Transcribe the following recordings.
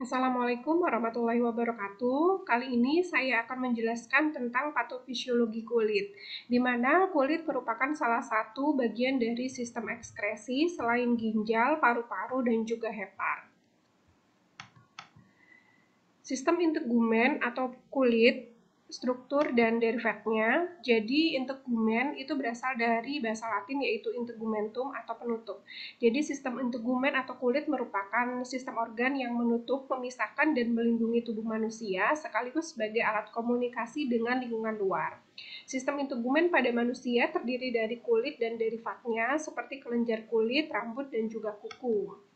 Assalamualaikum warahmatullahi wabarakatuh. Kali ini saya akan menjelaskan tentang patofisiologi kulit, di mana kulit merupakan salah satu bagian dari sistem ekskresi selain ginjal, paru-paru, dan juga hepar. Sistem integumen atau kulit struktur dan derivatnya. Jadi integumen itu berasal dari bahasa Latin yaitu integumentum atau penutup. Jadi sistem integumen atau kulit merupakan sistem organ yang menutup, memisahkan dan melindungi tubuh manusia sekaligus sebagai alat komunikasi dengan lingkungan luar. Sistem integumen pada manusia terdiri dari kulit dan derivatnya seperti kelenjar kulit, rambut dan juga kuku.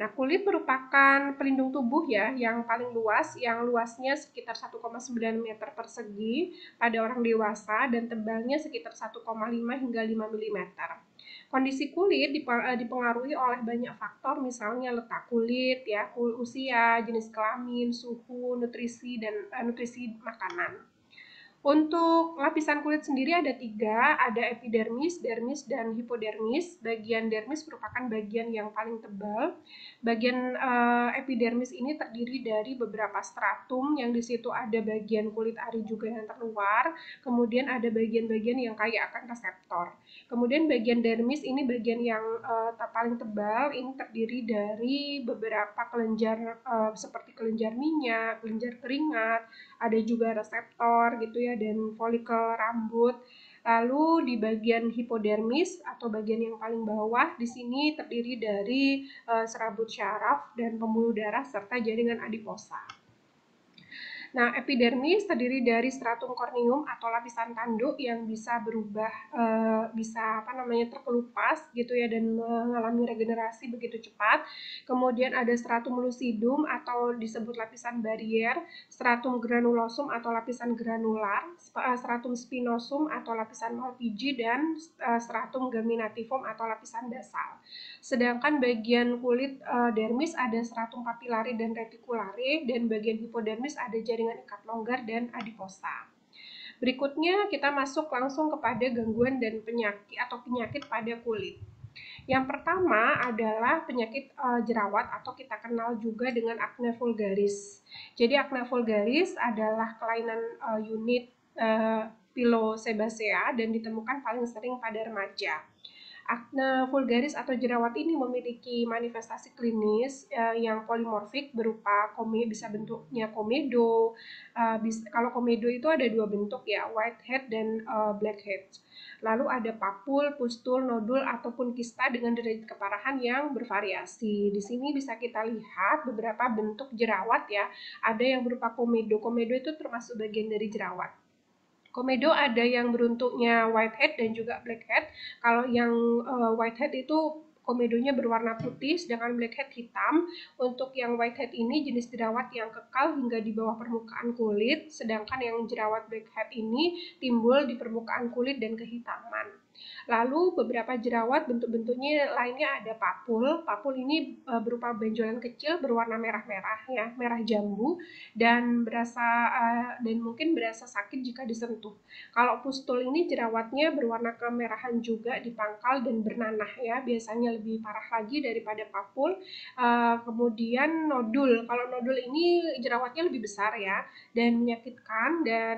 Nah, kulit merupakan pelindung tubuh ya yang paling luas, yang luasnya sekitar 1,9 meter persegi pada orang dewasa dan tebalnya sekitar 1,5 hingga 5 mm. Kondisi kulit eh, dipengaruhi oleh banyak faktor, misalnya letak kulit, ya, usia, jenis kelamin, suhu, nutrisi dan uh, nutrisi makanan. Untuk lapisan kulit sendiri ada tiga, ada epidermis, dermis, dan hipodermis. Bagian dermis merupakan bagian yang paling tebal. Bagian uh, epidermis ini terdiri dari beberapa stratum yang di situ ada bagian kulit ari juga yang terluar. Kemudian ada bagian-bagian yang kaya akan reseptor. Kemudian bagian dermis ini bagian yang uh, paling tebal. Ini terdiri dari beberapa kelenjar uh, seperti kelenjar minyak, kelenjar keringat, ada juga reseptor gitu ya dan folikel rambut. Lalu di bagian hipodermis atau bagian yang paling bawah di sini terdiri dari uh, serabut syaraf dan pembuluh darah serta jaringan adiposa. Nah, epidermis terdiri dari stratum corneum atau lapisan tanduk yang bisa berubah, e, bisa apa namanya terkelupas gitu ya dan mengalami regenerasi begitu cepat. Kemudian ada stratum lucidum atau disebut lapisan barier, stratum granulosum atau lapisan granular, eh, stratum spinosum atau lapisan malpighi dan e, stratum germinativum atau lapisan basal. Sedangkan bagian kulit e, dermis ada stratum papillari dan reticulare dan bagian hipodermis ada jaringan jaringan ikat longgar dan adiposa. Berikutnya kita masuk langsung kepada gangguan dan penyakit atau penyakit pada kulit. Yang pertama adalah penyakit uh, jerawat atau kita kenal juga dengan acne vulgaris. Jadi acne vulgaris adalah kelainan uh, unit uh, pilosebacea dan ditemukan paling sering pada remaja. Akne vulgaris atau jerawat ini memiliki manifestasi klinis uh, yang polimorfik berupa kome bisa bentuknya komedo. Bisa, kalau komedo itu ada dua bentuk ya, white head dan uh, black head. Lalu ada papul, pustul, nodul ataupun kista dengan derajat keparahan yang bervariasi. Di sini bisa kita lihat beberapa bentuk jerawat ya. Ada yang berupa komedo. Komedo itu termasuk bagian dari jerawat. Komedo ada yang beruntuknya whitehead dan juga blackhead. Kalau yang uh, whitehead itu komedonya berwarna putih, sedangkan blackhead hitam. Untuk yang whitehead ini jenis jerawat yang kekal hingga di bawah permukaan kulit, sedangkan yang jerawat blackhead ini timbul di permukaan kulit dan kehitaman. Lalu beberapa jerawat bentuk-bentuknya lainnya ada papul. Papul ini e, berupa benjolan kecil berwarna merah-merah ya, merah jambu dan berasa e, dan mungkin berasa sakit jika disentuh. Kalau pustul ini jerawatnya berwarna kemerahan juga di pangkal dan bernanah ya, biasanya lebih parah lagi daripada papul. E, kemudian nodul. Kalau nodul ini jerawatnya lebih besar ya dan menyakitkan dan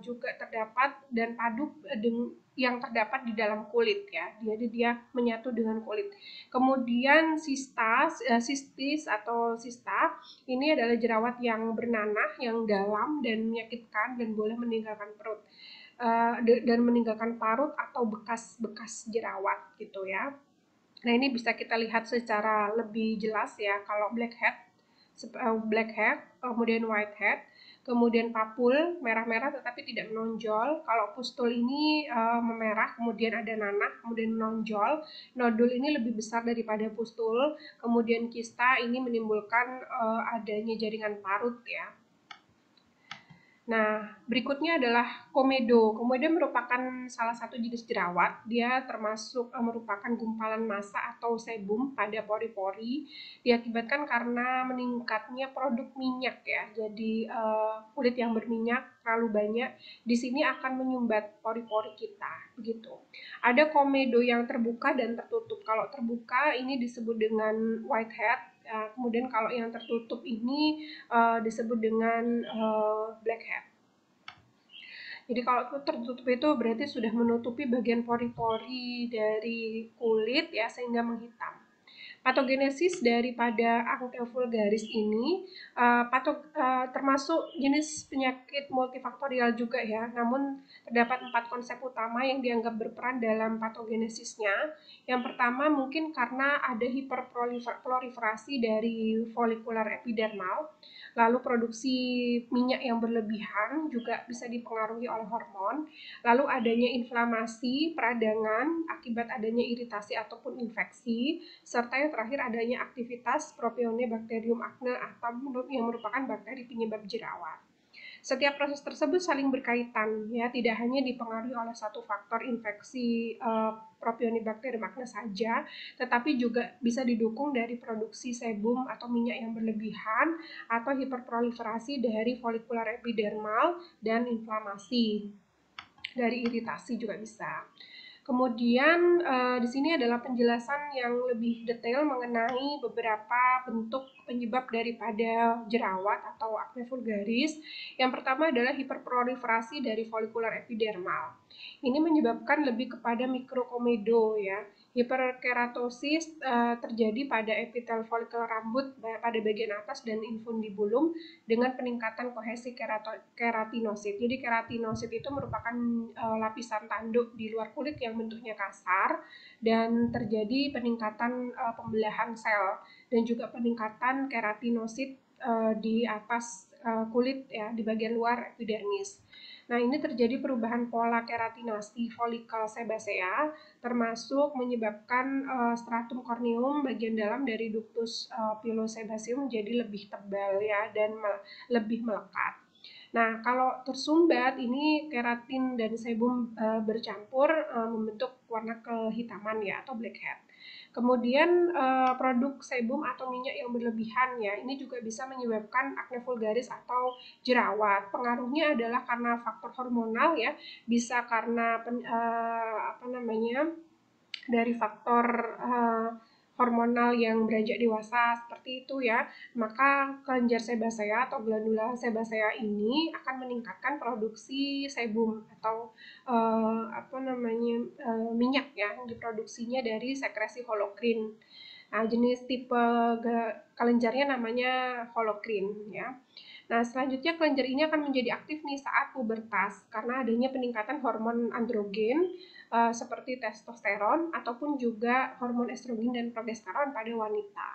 juga terdapat dan padu dengan yang terdapat di dalam kulit ya. Jadi dia menyatu dengan kulit. Kemudian sista, eh, sistis atau sista ini adalah jerawat yang bernanah, yang dalam dan menyakitkan dan boleh meninggalkan perut uh, dan meninggalkan parut atau bekas-bekas jerawat gitu ya. Nah ini bisa kita lihat secara lebih jelas ya kalau blackhead, eh, blackhead, kemudian whitehead kemudian papul merah-merah tetapi tidak menonjol. Kalau pustul ini uh, memerah, kemudian ada nanah, kemudian menonjol. Nodul ini lebih besar daripada pustul. Kemudian kista ini menimbulkan uh, adanya jaringan parut ya. Nah, berikutnya adalah komedo. Komedo merupakan salah satu jenis jerawat. Dia termasuk uh, merupakan gumpalan massa atau sebum pada pori-pori diakibatkan karena meningkatnya produk minyak ya. Jadi uh, kulit yang berminyak terlalu banyak di sini akan menyumbat pori-pori kita begitu. Ada komedo yang terbuka dan tertutup. Kalau terbuka ini disebut dengan whitehead Uh, kemudian kalau yang tertutup ini uh, disebut dengan uh, blackhead. Jadi kalau tertutup itu berarti sudah menutupi bagian pori-pori dari kulit ya sehingga menghitam. Patogenesis daripada akne vulgaris ini uh, patok, uh, termasuk jenis penyakit multifaktorial juga ya. Namun terdapat empat konsep utama yang dianggap berperan dalam patogenesisnya. Yang pertama mungkin karena ada hiperproliferasi dari folikular epidermal. Lalu produksi minyak yang berlebihan juga bisa dipengaruhi oleh hormon. Lalu adanya inflamasi peradangan akibat adanya iritasi ataupun infeksi, serta yang terakhir adanya aktivitas Propionibacterium acne atau yang merupakan bakteri penyebab jerawat. Setiap proses tersebut saling berkaitan, ya, tidak hanya dipengaruhi oleh satu faktor infeksi uh, Propionibacterium acne saja, tetapi juga bisa didukung dari produksi sebum atau minyak yang berlebihan atau hiperproliferasi dari folikular epidermal dan inflamasi dari iritasi juga bisa. Kemudian uh, di sini adalah penjelasan yang lebih detail mengenai beberapa bentuk penyebab daripada jerawat atau akne vulgaris. Yang pertama adalah hiperproliferasi dari folikular epidermal. Ini menyebabkan lebih kepada mikrokomedo ya. Hiperkeratosis uh, terjadi pada epitel folikel rambut pada bagian atas dan infundibulum dengan peningkatan kohesi kerato, keratinosit. Jadi keratinosit itu merupakan uh, lapisan tanduk di luar kulit yang bentuknya kasar dan terjadi peningkatan uh, pembelahan sel dan juga peningkatan keratinosit uh, di atas uh, kulit ya di bagian luar epidermis. Nah, ini terjadi perubahan pola keratinasi folikel sebasea termasuk menyebabkan uh, stratum corneum bagian dalam dari ductus uh, pilosebaceum menjadi lebih tebal ya dan me lebih melekat. Nah, kalau tersumbat ini keratin dan sebum uh, bercampur uh, membentuk warna kehitaman ya atau blackhead. Kemudian uh, produk sebum atau minyak yang berlebihan ya, ini juga bisa menyebabkan akne vulgaris atau jerawat. Pengaruhnya adalah karena faktor hormonal ya, bisa karena uh, apa namanya dari faktor uh, hormonal yang beranjak dewasa seperti itu ya, maka kelenjar sebasea atau glandula sebasea ini akan meningkatkan produksi sebum atau uh, apa namanya uh, minyak ya yang diproduksinya dari sekresi holokrin. Nah, jenis tipe kelenjarnya namanya holokrin ya. Nah, selanjutnya kelenjar ini akan menjadi aktif nih saat pubertas karena adanya peningkatan hormon androgen uh, seperti testosteron ataupun juga hormon estrogen dan progesteron pada wanita.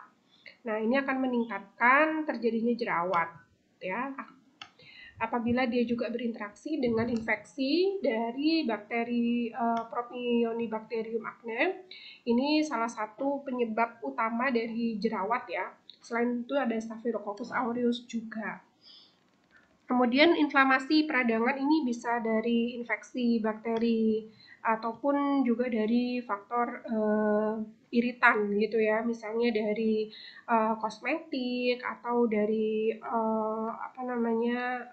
Nah, ini akan meningkatkan terjadinya jerawat ya. Apabila dia juga berinteraksi dengan infeksi dari bakteri uh, Propionibacterium acne, ini salah satu penyebab utama dari jerawat ya. Selain itu ada Staphylococcus aureus juga. Kemudian inflamasi peradangan ini bisa dari infeksi bakteri ataupun juga dari faktor uh, iritan gitu ya. Misalnya dari uh, kosmetik atau dari uh, apa namanya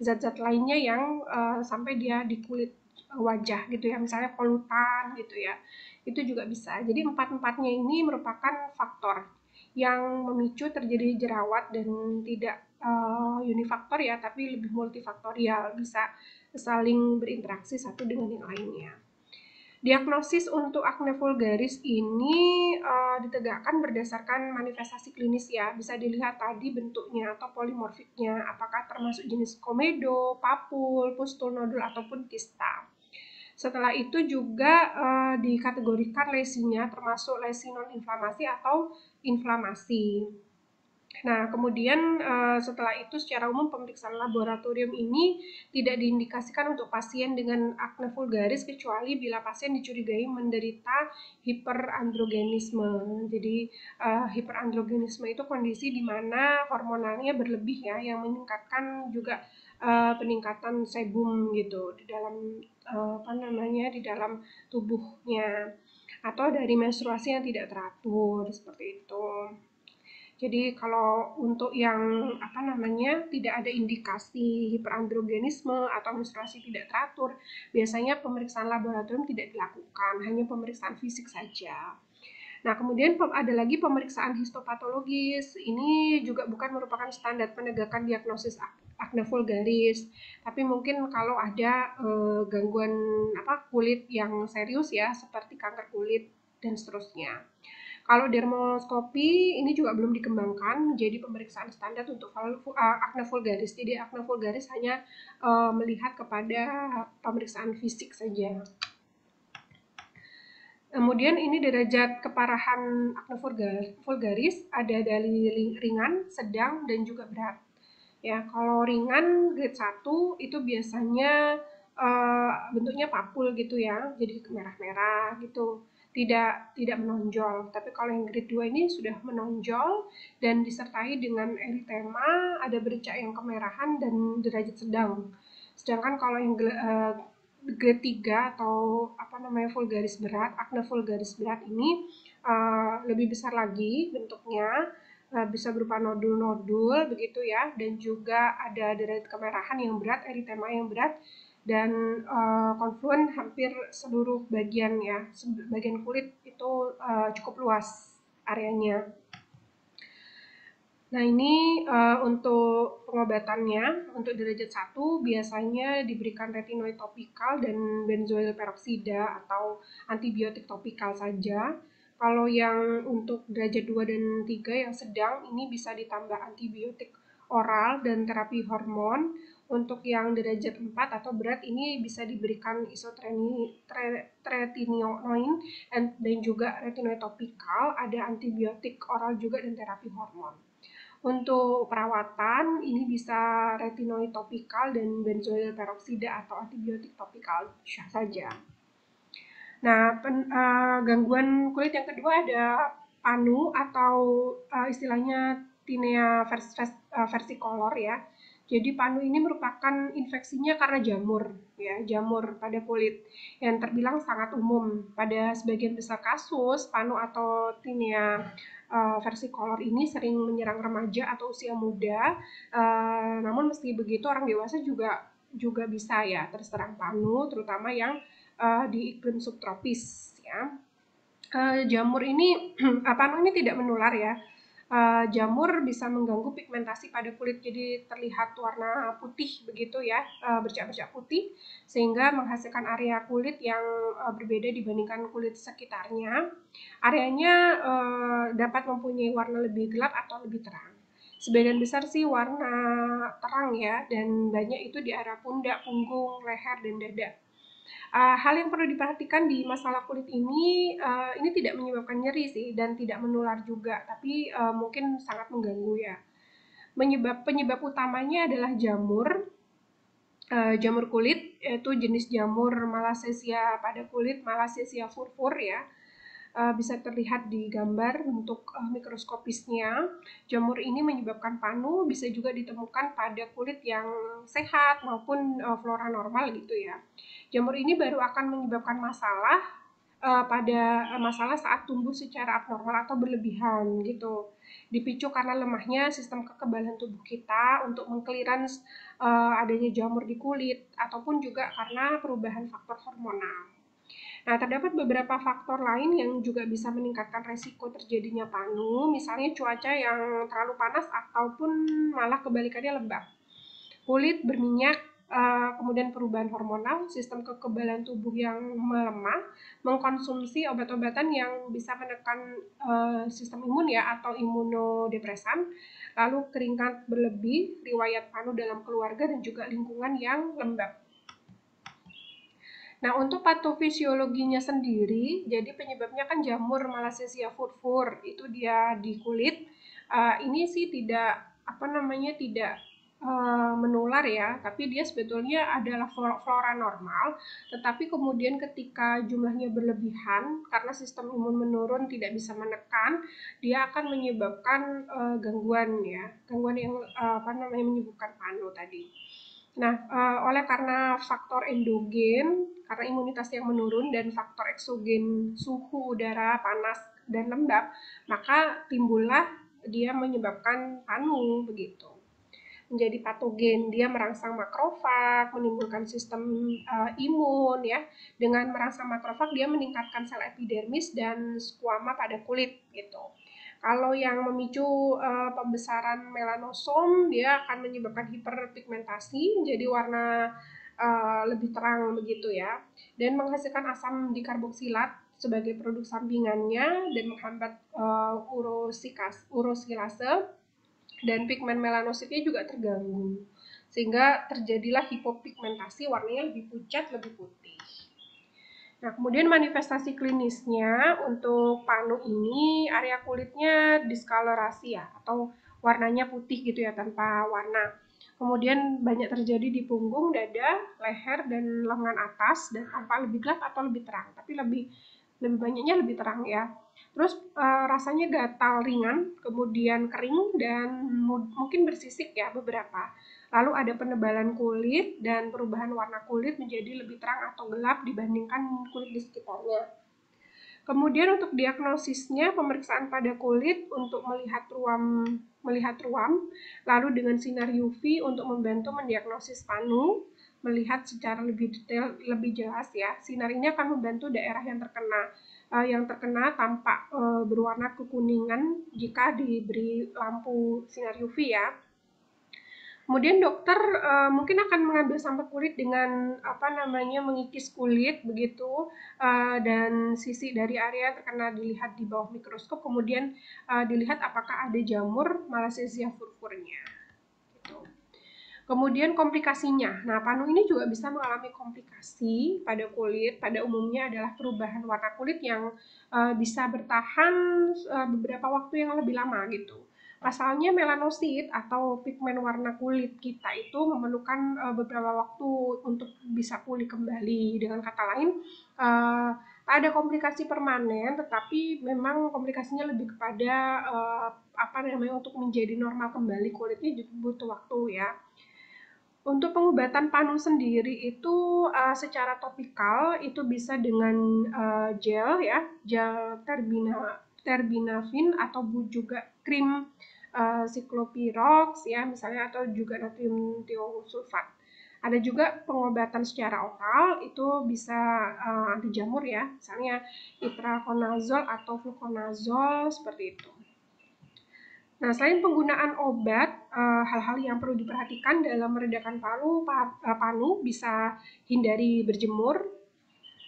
zat-zat um, lainnya yang uh, sampai dia di kulit wajah gitu ya. Misalnya polutan gitu ya. Itu juga bisa. Jadi empat-empatnya ini merupakan faktor yang memicu terjadi jerawat dan tidak uh, unifaktor ya tapi lebih multifaktorial bisa saling berinteraksi satu dengan yang lainnya. Diagnosis untuk akne vulgaris ini uh, ditegakkan berdasarkan manifestasi klinis ya. Bisa dilihat tadi bentuknya atau polimorfiknya, apakah termasuk jenis komedo, papul, pustul nodul ataupun kista. Setelah itu juga uh, dikategorikan lesinya termasuk lesi non inflamasi atau inflamasi. Nah, kemudian uh, setelah itu secara umum pemeriksaan laboratorium ini tidak diindikasikan untuk pasien dengan akne vulgaris kecuali bila pasien dicurigai menderita hiperandrogenisme. Jadi uh, hiperandrogenisme itu kondisi di mana hormonalnya berlebih ya yang meningkatkan juga uh, peningkatan sebum gitu di dalam uh, apa namanya di dalam tubuhnya atau dari menstruasi yang tidak teratur seperti itu. Jadi kalau untuk yang apa namanya tidak ada indikasi hiperandrogenisme atau menstruasi tidak teratur, biasanya pemeriksaan laboratorium tidak dilakukan, hanya pemeriksaan fisik saja. Nah, kemudian ada lagi pemeriksaan histopatologis. Ini juga bukan merupakan standar penegakan diagnosis akne vulgaris, tapi mungkin kalau ada e, gangguan apa kulit yang serius ya, seperti kanker kulit dan seterusnya. Kalau dermoskopi ini juga belum dikembangkan menjadi pemeriksaan standar untuk akne vulgaris. Jadi akne vulgaris hanya e, melihat kepada pemeriksaan fisik saja. Kemudian ini derajat keparahan akne vulgaris ada dari ringan, sedang, dan juga berat. Ya, kalau ringan grade 1 itu biasanya uh, bentuknya papul gitu ya, jadi merah-merah gitu. Tidak tidak menonjol. Tapi kalau yang grade 2 ini sudah menonjol dan disertai dengan eritema, ada bercak yang kemerahan dan derajat sedang. Sedangkan kalau yang uh, grade 3 atau apa namanya vulgaris berat, akne vulgaris berat ini uh, lebih besar lagi bentuknya, uh, bisa berupa nodul-nodul begitu ya, dan juga ada derajat kemerahan yang berat, eritema yang berat, dan uh, konfluen hampir seluruh bagian ya, bagian kulit itu uh, cukup luas areanya. Nah ini uh, untuk pengobatannya, untuk derajat 1 biasanya diberikan retinoid topikal dan benzoyl peroksida atau antibiotik topikal saja. Kalau yang untuk derajat 2 dan 3 yang sedang ini bisa ditambah antibiotik oral dan terapi hormon. Untuk yang derajat 4 atau berat ini bisa diberikan isotretinoin dan juga retinoid topikal, ada antibiotik oral juga dan terapi hormon. Untuk perawatan ini bisa retinoid topikal dan benzoyl peroksida atau antibiotik topikal saja. Nah, pen, uh, gangguan kulit yang kedua ada panu atau uh, istilahnya tinea vers, vers, uh, versicolor ya. Jadi panu ini merupakan infeksinya karena jamur ya, jamur pada kulit yang terbilang sangat umum. Pada sebagian besar kasus, panu atau tinea uh, versi kolor ini sering menyerang remaja atau usia muda. Uh, namun meski begitu orang dewasa juga juga bisa ya terserang panu, terutama yang uh, di iklim subtropis ya. Uh, jamur ini panu ini tidak menular ya uh, jamur bisa mengganggu pigmentasi pada kulit. Jadi terlihat warna putih begitu ya uh, bercak-bercak putih sehingga menghasilkan area kulit yang uh, berbeda dibandingkan kulit sekitarnya. Areanya uh, dapat mempunyai warna lebih gelap atau lebih terang. Sebagian besar sih warna terang ya dan banyak itu di area pundak, punggung, leher dan dada Uh, hal yang perlu diperhatikan di masalah kulit ini, uh, ini tidak menyebabkan nyeri sih dan tidak menular juga, tapi uh, mungkin sangat mengganggu ya. Menyebab penyebab utamanya adalah jamur, uh, jamur kulit, yaitu jenis jamur Malassezia pada kulit, Malassezia furfur ya. Uh, bisa terlihat di gambar untuk uh, mikroskopisnya. Jamur ini menyebabkan panu, bisa juga ditemukan pada kulit yang sehat maupun uh, flora normal gitu ya jamur ini baru akan menyebabkan masalah uh, pada masalah saat tumbuh secara abnormal atau berlebihan gitu. Dipicu karena lemahnya sistem kekebalan tubuh kita untuk mengklirans uh, adanya jamur di kulit ataupun juga karena perubahan faktor hormonal. Nah, terdapat beberapa faktor lain yang juga bisa meningkatkan resiko terjadinya panu, misalnya cuaca yang terlalu panas ataupun malah kebalikannya lembab. Kulit berminyak uh, kemudian perubahan hormonal, sistem kekebalan tubuh yang melemah, mengkonsumsi obat-obatan yang bisa menekan uh, sistem imun ya atau imunodepresan, lalu keringat berlebih, riwayat panu dalam keluarga dan juga lingkungan yang lembab. Nah, untuk patofisiologinya sendiri, jadi penyebabnya kan jamur Malassezia furfur, itu dia di kulit. Uh, ini sih tidak apa namanya tidak uh, menular ya, tapi dia sebetulnya adalah flora normal, tetapi kemudian ketika jumlahnya berlebihan karena sistem imun menurun tidak bisa menekan, dia akan menyebabkan uh, gangguan ya, gangguan yang uh, apa namanya menyebabkan panu tadi. Nah, uh, oleh karena faktor endogen, karena imunitas yang menurun dan faktor eksogen suhu udara panas dan lembab, maka timbullah dia menyebabkan panu begitu. menjadi patogen. Dia merangsang makrofag, menimbulkan sistem uh, imun ya. Dengan merangsang makrofag dia meningkatkan sel epidermis dan squama pada kulit gitu. Kalau yang memicu uh, pembesaran melanosom, dia akan menyebabkan hiperpigmentasi, jadi warna uh, lebih terang begitu ya, dan menghasilkan asam dikarboksilat sebagai produk sampingannya dan menghambat uh, urosikas, urosilase dan pigmen melanositnya juga terganggu sehingga terjadilah hipopigmentasi warnanya lebih pucat lebih putih. Nah, kemudian manifestasi klinisnya untuk panu ini area kulitnya diskolorasi ya atau warnanya putih gitu ya tanpa warna. Kemudian banyak terjadi di punggung, dada, leher dan lengan atas dan tampak lebih gelap atau lebih terang, tapi lebih lebih banyaknya lebih terang ya. Terus e, rasanya gatal ringan, kemudian kering dan mungkin bersisik ya beberapa. Lalu ada penebalan kulit dan perubahan warna kulit menjadi lebih terang atau gelap dibandingkan kulit di sekitarnya. Kemudian untuk diagnosisnya pemeriksaan pada kulit untuk melihat ruam melihat ruam, lalu dengan sinar UV untuk membantu mendiagnosis panu, melihat secara lebih detail lebih jelas ya. Sinar ini akan membantu daerah yang terkena uh, yang terkena tampak uh, berwarna kekuningan jika diberi lampu sinar UV ya. Kemudian dokter uh, mungkin akan mengambil sampel kulit dengan apa namanya mengikis kulit begitu uh, dan sisi dari area terkena dilihat di bawah mikroskop kemudian uh, dilihat apakah ada jamur malassezia furfurnya. Gitu. Kemudian komplikasinya, nah panu ini juga bisa mengalami komplikasi pada kulit. Pada umumnya adalah perubahan warna kulit yang uh, bisa bertahan uh, beberapa waktu yang lebih lama gitu Pasalnya melanosit atau pigmen warna kulit kita itu memerlukan uh, beberapa waktu untuk bisa pulih kembali. Dengan kata lain, uh, ada komplikasi permanen, tetapi memang komplikasinya lebih kepada uh, apa namanya untuk menjadi normal kembali kulitnya butuh waktu ya. Untuk pengobatan panu sendiri itu uh, secara topikal itu bisa dengan uh, gel ya, gel terbina terbinafin atau juga krim uh, ya misalnya atau juga natrium tiosulfat. Ada juga pengobatan secara oral itu bisa uh, anti jamur ya, misalnya itraconazole atau fluconazole seperti itu. Nah, selain penggunaan obat, eh, hal-hal yang perlu diperhatikan dalam meredakan paru, panu bisa hindari berjemur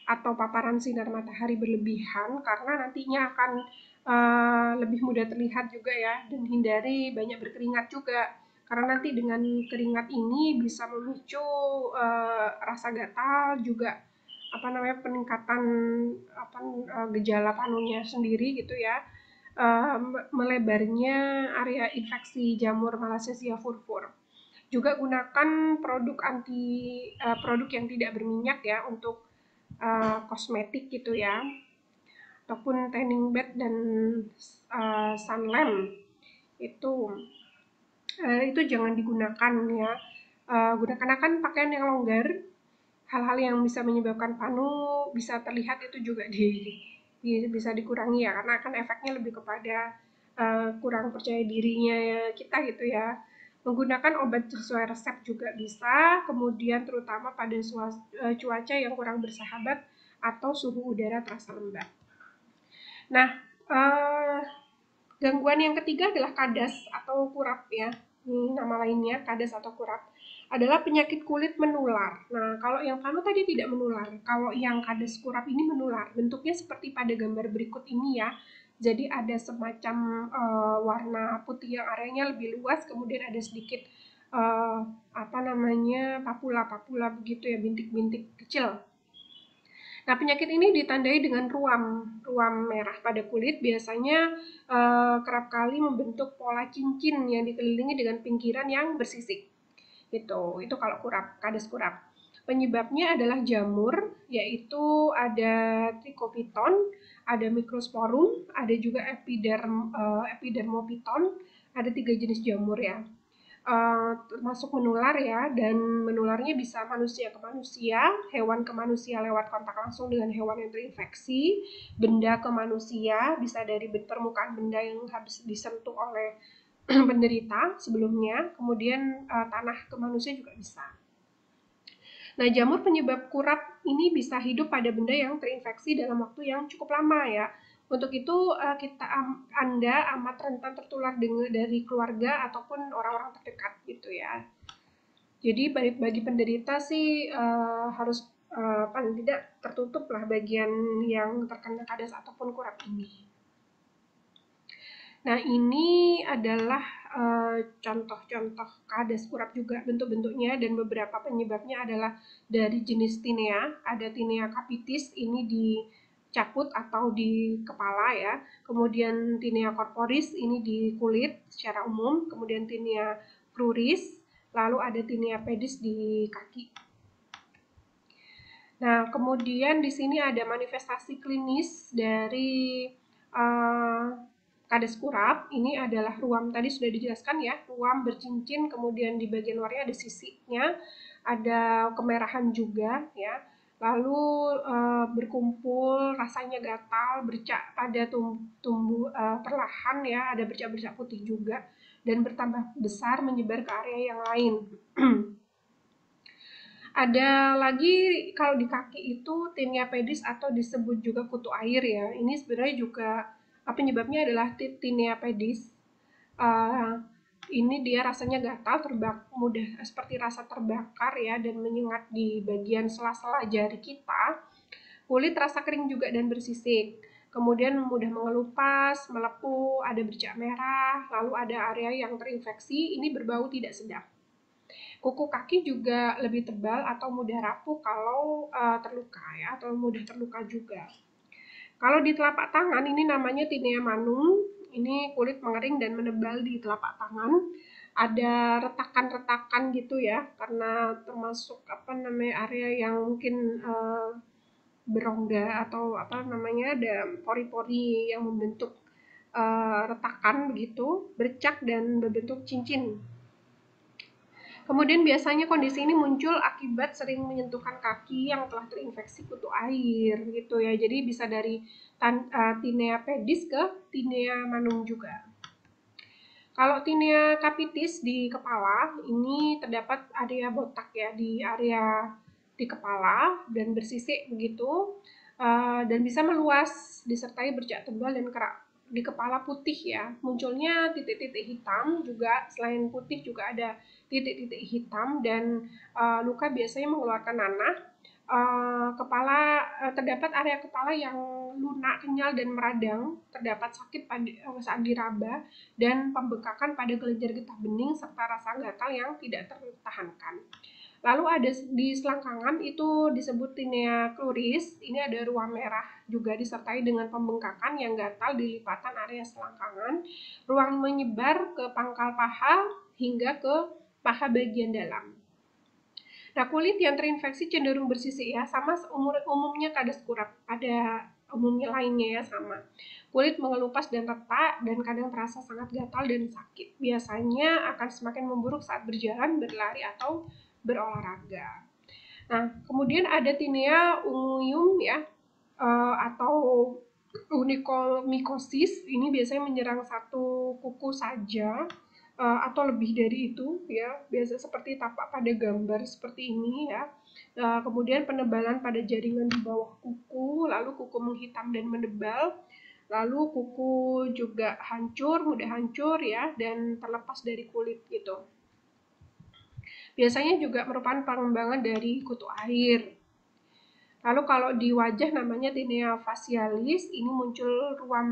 atau paparan sinar matahari berlebihan karena nantinya akan uh, lebih mudah terlihat juga ya dan hindari banyak berkeringat juga. Karena nanti dengan keringat ini bisa memicu uh, rasa gatal juga apa namanya peningkatan apa uh, gejala panunya sendiri gitu ya. Uh, melebarnya area infeksi jamur malassezia furfur. Juga gunakan produk anti uh, produk yang tidak berminyak ya untuk uh, kosmetik gitu ya. Ataupun tanning bed dan uh, sun lamp. Itu uh, itu jangan digunakan ya. Uh, gunakan akan pakaian yang longgar. Hal-hal yang bisa menyebabkan panu bisa terlihat itu juga di, di bisa dikurangi ya. Karena akan efeknya lebih kepada uh, kurang percaya dirinya kita gitu ya menggunakan obat sesuai resep juga bisa kemudian terutama pada cuaca yang kurang bersahabat atau suhu udara terasa lembab Nah, uh, gangguan yang ketiga adalah kadas atau kurap ya. Ini nama lainnya kadas atau kurap adalah penyakit kulit menular. Nah, kalau yang panu tadi tidak menular. Kalau yang kadas kurap ini menular. Bentuknya seperti pada gambar berikut ini ya. Jadi ada semacam uh, warna putih yang areanya lebih luas, kemudian ada sedikit uh, apa namanya papula-papula begitu ya, bintik-bintik kecil Nah, penyakit ini ditandai dengan ruam, ruam merah pada kulit biasanya uh, kerap kali membentuk pola cincin yang dikelilingi dengan pinggiran yang bersisik. Itu, itu kalau kurap, kades kurap. Penyebabnya adalah jamur, yaitu ada trichopiton, ada microsporum, ada juga epiderm, uh, epidermopiton, ada tiga jenis jamur ya uh, termasuk menular ya dan menularnya bisa manusia ke manusia, hewan ke manusia lewat kontak langsung dengan hewan yang terinfeksi, benda ke manusia bisa dari permukaan benda yang habis disentuh oleh penderita sebelumnya, kemudian uh, tanah ke manusia juga bisa. Nah, jamur penyebab kurap ini bisa hidup pada benda yang terinfeksi dalam waktu yang cukup lama ya. Untuk itu uh, kita Anda amat rentan tertular dengan dari keluarga ataupun orang-orang terdekat gitu ya. Jadi bagi, bagi penderita sih uh, harus uh, paling tidak tertutup lah bagian yang terkena kadas ataupun kurap ini. Nah, ini adalah contoh-contoh uh, kades kurap juga bentuk-bentuknya dan beberapa penyebabnya adalah dari jenis tinea. Ada tinea capitis, ini di caput atau di kepala ya. Kemudian tinea corporis, ini di kulit secara umum. Kemudian tinea cruris, lalu ada tinea pedis di kaki. Nah, kemudian di sini ada manifestasi klinis dari uh, Kades kurap ini adalah ruam tadi sudah dijelaskan ya, ruam bercincin kemudian di bagian luarnya ada sisinya, ada kemerahan juga ya. Lalu e, berkumpul, rasanya gatal, bercak pada tumbuh e, perlahan ya, ada bercak-bercak putih juga dan bertambah besar menyebar ke area yang lain. ada lagi kalau di kaki itu tinea pedis atau disebut juga kutu air ya. Ini sebenarnya juga penyebabnya adalah tinea pedis. Uh, ini dia rasanya gatal, terbak mudah seperti rasa terbakar ya dan menyengat di bagian sela-sela jari kita. Kulit rasa kering juga dan bersisik. Kemudian mudah mengelupas, melepuh, ada bercak merah, lalu ada area yang terinfeksi, ini berbau tidak sedap. Kuku kaki juga lebih tebal atau mudah rapuh kalau uh, terluka ya atau mudah terluka juga. Kalau di telapak tangan ini namanya tinea manum. Ini kulit mengering dan menebal di telapak tangan. Ada retakan-retakan gitu ya, karena termasuk apa namanya area yang mungkin uh, berongga atau apa namanya ada pori-pori yang membentuk uh, retakan begitu, bercak dan berbentuk cincin Kemudian biasanya kondisi ini muncul akibat sering menyentuhkan kaki yang telah terinfeksi kutu air gitu ya. Jadi bisa dari tan, uh, tinea pedis ke tinea manum juga. Kalau tinea capitis di kepala ini terdapat area botak ya di area di kepala dan bersisik begitu uh, dan bisa meluas disertai bercak tebal dan kerak di kepala putih ya munculnya titik-titik hitam juga selain putih juga ada titik-titik hitam dan uh, luka biasanya mengeluarkan nanah uh, kepala uh, terdapat area kepala yang lunak kenyal dan meradang terdapat sakit pada uh, saat diraba dan pembekakan pada kelenjar getah bening serta rasa gatal yang tidak tertahankan Lalu ada di selangkangan itu disebut tinea cruris. Ini ada ruang merah juga disertai dengan pembengkakan yang gatal di lipatan area selangkangan. Ruang menyebar ke pangkal paha hingga ke paha bagian dalam. Nah, kulit yang terinfeksi cenderung bersisik ya, sama umur umumnya kadas kurap. Ada umumnya lainnya ya sama. Kulit mengelupas dan retak dan kadang terasa sangat gatal dan sakit. Biasanya akan semakin memburuk saat berjalan, berlari atau berolahraga. Nah, kemudian ada tinea unguium ya uh, atau unikomikosis ini biasanya menyerang satu kuku saja uh, atau lebih dari itu ya biasa seperti tapak pada gambar seperti ini ya uh, kemudian penebalan pada jaringan di bawah kuku lalu kuku menghitam dan menebal lalu kuku juga hancur mudah hancur ya dan terlepas dari kulit gitu Biasanya juga merupakan pengembangan dari kutu air. Lalu kalau di wajah namanya tinea facialis, ini muncul ruam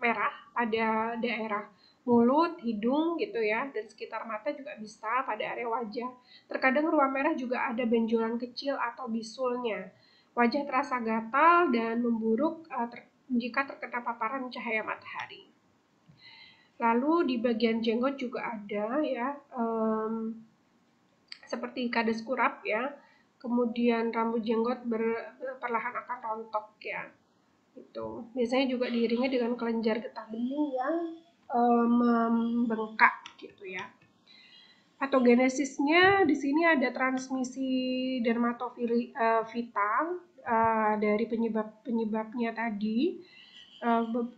merah pada daerah mulut, hidung gitu ya, dan sekitar mata juga bisa pada area wajah. Terkadang ruam merah juga ada benjolan kecil atau bisulnya. Wajah terasa gatal dan memburuk uh, ter jika terkena paparan cahaya matahari. Lalu di bagian jenggot juga ada ya um, seperti kades kurap ya. Kemudian rambut jenggot ber, perlahan akan rontok ya. Itu biasanya juga diiringi dengan kelenjar getah bening yang e, membengkak gitu ya. Patogenesisnya di sini ada transmisi dermatofili vital uh, dari penyebab penyebabnya tadi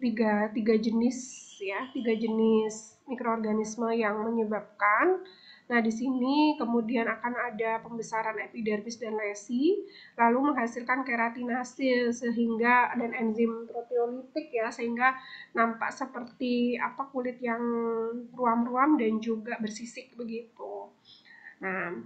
tiga tiga jenis ya, tiga jenis mikroorganisme yang menyebabkan. Nah, di sini kemudian akan ada pembesaran epidermis dan lesi, lalu menghasilkan keratinase sehingga dan enzim proteolitik ya, sehingga nampak seperti apa kulit yang ruam-ruam dan juga bersisik begitu. Nah,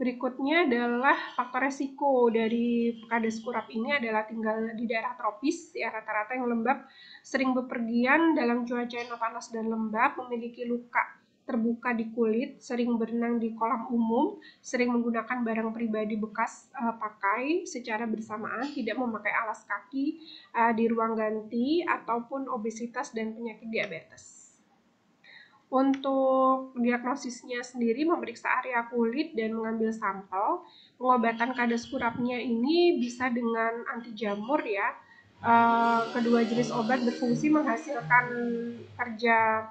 Berikutnya adalah faktor resiko dari kades kurap ini adalah tinggal di daerah tropis, ya rata-rata yang lembab, sering bepergian dalam cuaca yang panas dan lembab, memiliki luka terbuka di kulit, sering berenang di kolam umum, sering menggunakan barang pribadi bekas uh, pakai secara bersamaan, tidak memakai alas kaki uh, di ruang ganti, ataupun obesitas dan penyakit diabetes. Untuk diagnosisnya sendiri memeriksa area kulit dan mengambil sampel. Pengobatan kades kurapnya ini bisa dengan anti jamur ya. Uh, kedua jenis obat berfungsi menghasilkan kerja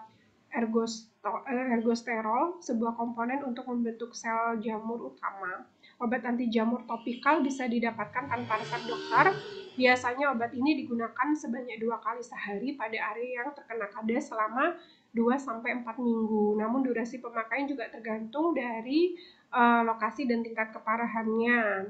ergosterol, sebuah komponen untuk membentuk sel jamur utama. Obat anti jamur topikal bisa didapatkan tanpa resep dokter. Biasanya obat ini digunakan sebanyak dua kali sehari pada area yang terkena kades selama 2 sampai 4 minggu. Namun durasi pemakaian juga tergantung dari uh, lokasi dan tingkat keparahannya.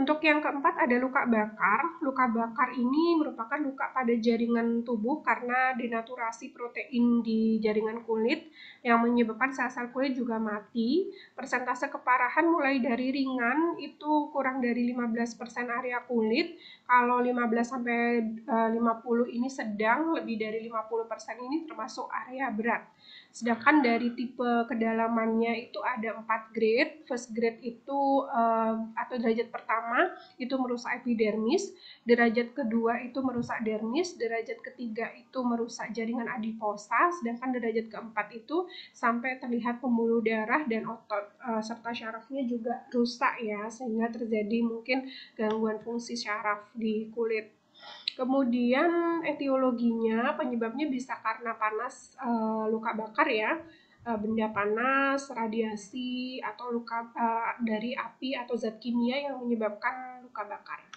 Untuk yang keempat ada luka bakar. Luka bakar ini merupakan luka pada jaringan tubuh karena denaturasi protein di jaringan kulit yang menyebabkan sel-sel kulit juga mati. Persentase keparahan mulai dari ringan itu kurang dari 15% area kulit. Kalau 15 sampai 50 eh, ini sedang, lebih dari 50% ini termasuk area berat. Sedangkan dari tipe kedalamannya itu ada empat grade. First grade itu uh, atau derajat pertama itu merusak epidermis, derajat kedua itu merusak dermis, derajat ketiga itu merusak jaringan adiposa, sedangkan derajat keempat itu sampai terlihat pembuluh darah dan otot uh, serta syarafnya juga rusak ya sehingga terjadi mungkin gangguan fungsi syaraf di kulit. Kemudian etiologinya penyebabnya bisa karena panas e, luka bakar ya, e, benda panas, radiasi atau luka e, dari api atau zat kimia yang menyebabkan luka bakar.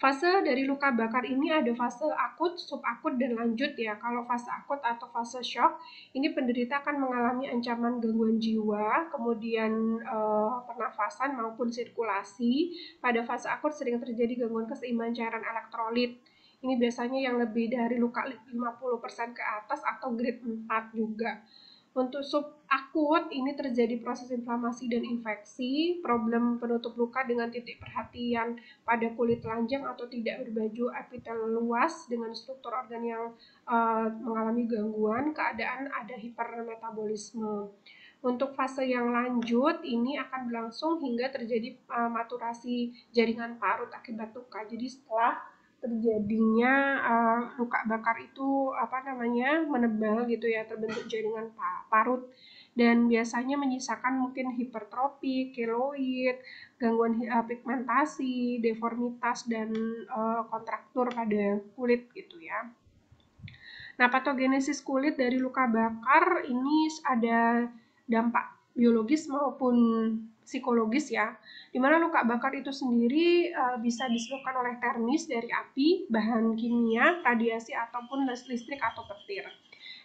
Fase dari luka bakar ini ada fase akut, subakut, dan lanjut ya. Kalau fase akut atau fase shock, ini penderita akan mengalami ancaman gangguan jiwa, kemudian eh, pernafasan maupun sirkulasi. Pada fase akut sering terjadi gangguan keseimbangan cairan elektrolit. Ini biasanya yang lebih dari luka 50% ke atas atau grade 4 juga. Untuk subakut ini terjadi proses inflamasi dan infeksi, problem penutup luka dengan titik perhatian pada kulit telanjang atau tidak berbaju epitel luas dengan struktur organ yang uh, mengalami gangguan, keadaan ada hipermetabolisme. Untuk fase yang lanjut ini akan berlangsung hingga terjadi uh, maturasi jaringan parut akibat luka. Jadi setelah terjadinya uh, luka bakar itu apa namanya menebal gitu ya terbentuk jaringan parut dan biasanya menyisakan mungkin hipertrofi, keloid, gangguan uh, pigmentasi, deformitas dan uh, kontraktur pada kulit gitu ya. Nah, patogenesis kulit dari luka bakar ini ada dampak biologis maupun psikologis ya, di mana luka bakar itu sendiri uh, bisa disebabkan oleh termis dari api, bahan kimia, radiasi ataupun listrik atau petir.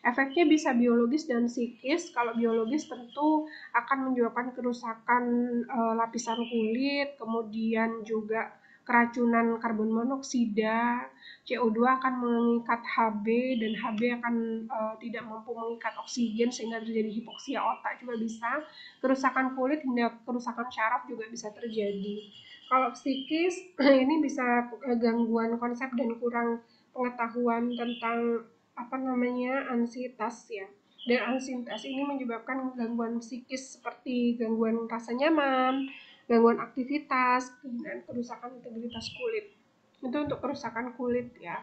Efeknya bisa biologis dan psikis. Kalau biologis tentu akan menyebabkan kerusakan uh, lapisan kulit, kemudian juga keracunan karbon monoksida, CO2 akan mengikat HB dan HB akan uh, tidak mampu mengikat oksigen sehingga terjadi hipoksia otak juga bisa. Kerusakan kulit hingga kerusakan syaraf juga bisa terjadi. Kalau psikis ini bisa uh, gangguan konsep dan kurang pengetahuan tentang apa namanya ansietas ya. Dan ansietas ini menyebabkan gangguan psikis seperti gangguan rasa nyaman, gangguan aktivitas, dan kerusakan integritas kulit. Itu untuk kerusakan kulit ya.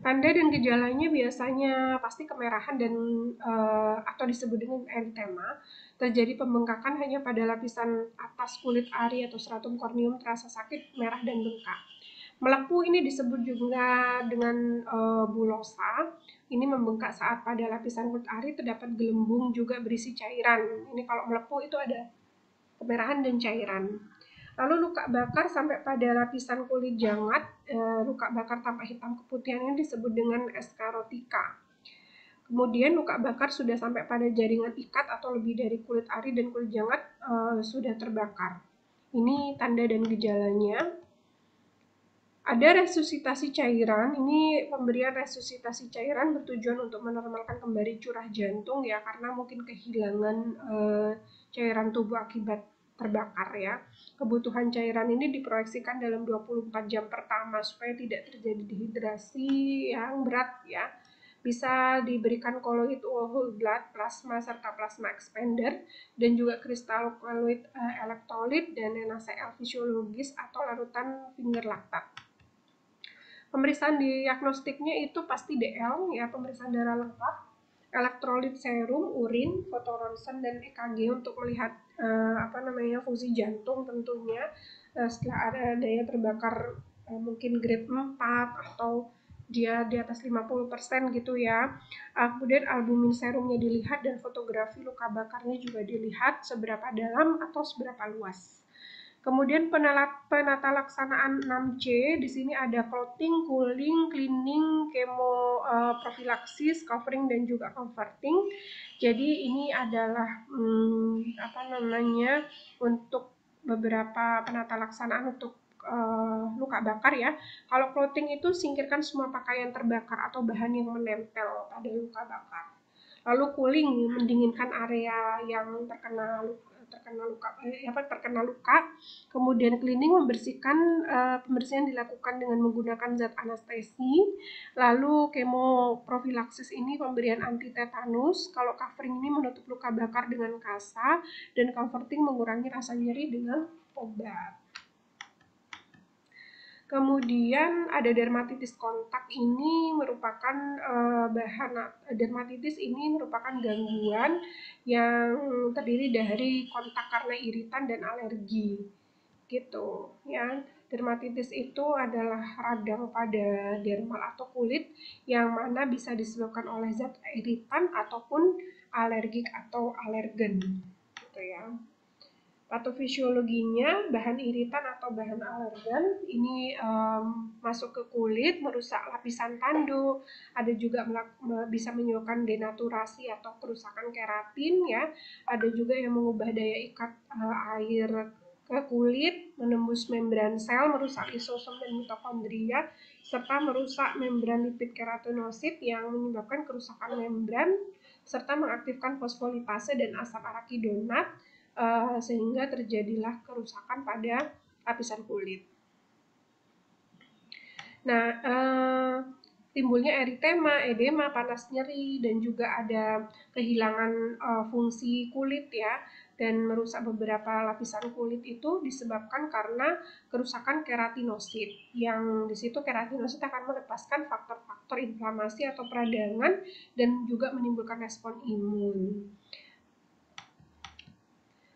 Tanda dan gejalanya biasanya pasti kemerahan dan uh, atau disebut dengan eritema. Terjadi pembengkakan hanya pada lapisan atas kulit ari atau stratum corneum terasa sakit, merah dan bengkak. Melepuh ini disebut juga dengan uh, bulosa. Ini membengkak saat pada lapisan kulit ari terdapat gelembung juga berisi cairan. Ini kalau melepuh itu ada kemerahan dan cairan. Lalu luka bakar sampai pada lapisan kulit jangat, e, luka bakar tampak hitam keputihan ini disebut dengan eskarotika. Kemudian luka bakar sudah sampai pada jaringan ikat atau lebih dari kulit ari dan kulit jangat e, sudah terbakar. Ini tanda dan gejalanya. Ada resusitasi cairan. Ini pemberian resusitasi cairan bertujuan untuk menormalkan kembali curah jantung ya karena mungkin kehilangan e, cairan tubuh akibat terbakar ya. Kebutuhan cairan ini diproyeksikan dalam 24 jam pertama supaya tidak terjadi dehidrasi yang berat ya. Bisa diberikan koloid whole blood, plasma serta plasma expander dan juga kristal koloid uh, elektrolit dan NaCl fisiologis atau larutan finger laktat. Pemeriksaan diagnostiknya itu pasti DL ya, pemeriksaan darah lengkap elektrolit serum, urin, foto ronsen dan EKG untuk melihat uh, apa namanya fungsi jantung tentunya uh, setelah ada daya terbakar uh, mungkin grade 4 atau dia di atas 50% gitu ya. Kemudian albumin serumnya dilihat dan fotografi luka bakarnya juga dilihat seberapa dalam atau seberapa luas. Kemudian penata laksanaan 6C di sini ada clothing, cooling, cleaning, kemo uh, profilaksis, covering dan juga converting. Jadi ini adalah hmm, apa namanya untuk beberapa penata laksanaan untuk uh, luka bakar ya. Kalau clothing itu singkirkan semua pakaian terbakar atau bahan yang menempel pada luka bakar. Lalu cooling mendinginkan area yang terkena luka terkena luka eh, apa terkena luka kemudian cleaning membersihkan uh, pembersihan dilakukan dengan menggunakan zat anestesi lalu kemoprofilaksis ini pemberian anti tetanus kalau covering ini menutup luka bakar dengan kasa dan comforting mengurangi rasa nyeri dengan obat Kemudian ada dermatitis kontak ini merupakan uh, bahan dermatitis ini merupakan gangguan yang terdiri dari kontak karena iritan dan alergi. Gitu ya. Dermatitis itu adalah radang pada dermal atau kulit yang mana bisa disebabkan oleh zat iritan ataupun alergik atau alergen gitu ya. Patofisiologinya bahan iritan atau bahan alergen ini um, masuk ke kulit, merusak lapisan tanduk, ada juga bisa menyebabkan denaturasi atau kerusakan keratin ya, ada juga yang mengubah daya ikat uh, air ke kulit, menembus membran sel, merusak lisosom dan mitokondria, serta merusak membran lipid keratinosit yang menyebabkan kerusakan membran, serta mengaktifkan fosfolipase dan asam arakidonat uh, sehingga terjadilah kerusakan pada lapisan kulit. Nah, uh, timbulnya eritema, edema, panas nyeri, dan juga ada kehilangan uh, fungsi kulit ya, dan merusak beberapa lapisan kulit itu disebabkan karena kerusakan keratinosit. Yang di situ keratinosit akan melepaskan faktor-faktor inflamasi atau peradangan dan juga menimbulkan respon imun.